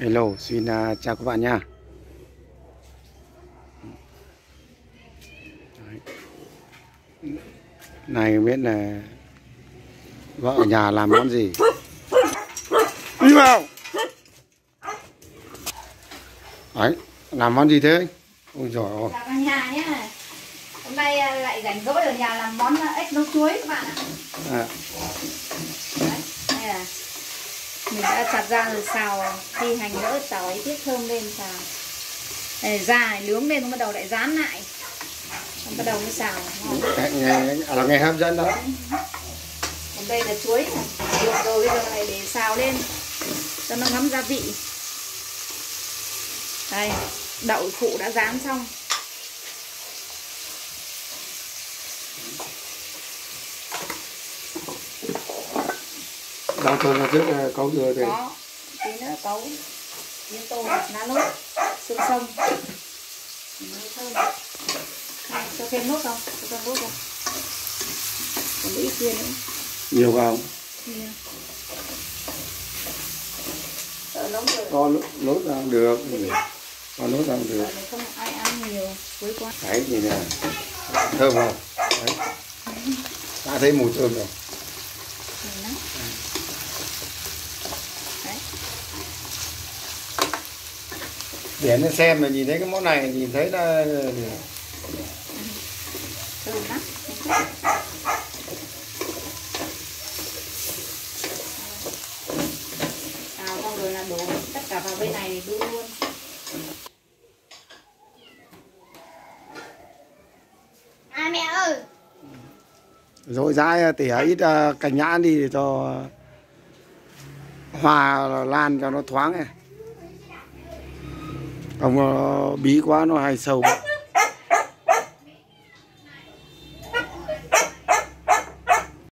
Hello, xin uh, chào các bạn nha. Đấy. Này biết là vợ ở nhà làm món gì? Đi vào. Đấy, làm món gì thế? Ôi giời ơi. Cả nhà nhé Hôm nay à, lại rảnh rỗi ở nhà làm món à, ếch nấu chuối các bạn ạ À, Mình đã chặt ra rồi xào Khi hành đỡ xào ấy tiết thơm lên xào. Đây ra này, nướng lên bắt đầu lại rán lại. Xong bắt đầu mới xào. Nghe, là nghe hấp dẫn đó. Còn đây là chuối. Được rồi bây giờ này để xào lên. Cho nó ngấm gia vị. Đây Đậu phụ đã rán xong Thơm là trước cấu dừa thì có tí nữa cấu miếng tôm lá lốt xương sông thơm cho thêm nước không cho thêm nước không còn ít kia nữa nhiều vào. Nhiều. Có lốt ra được. Có lốt ra được. không ai ăn nhiều cuối quá Đấy nhìn nè. Thơm không? Đấy. Đã thấy mùi thơm rồi. Nhìn lắm đấy để nó xem mà nhìn thấy cái món này nhìn thấy là thơm lắm xào xong rồi là đổ tất cả vào bên này đun luôn à mẹ ơi. Rồi rãi tỉa ít ờ, cành nhãn đi để cho hoa lan cho nó thoáng này ông ờ, bí quá nó hay sâu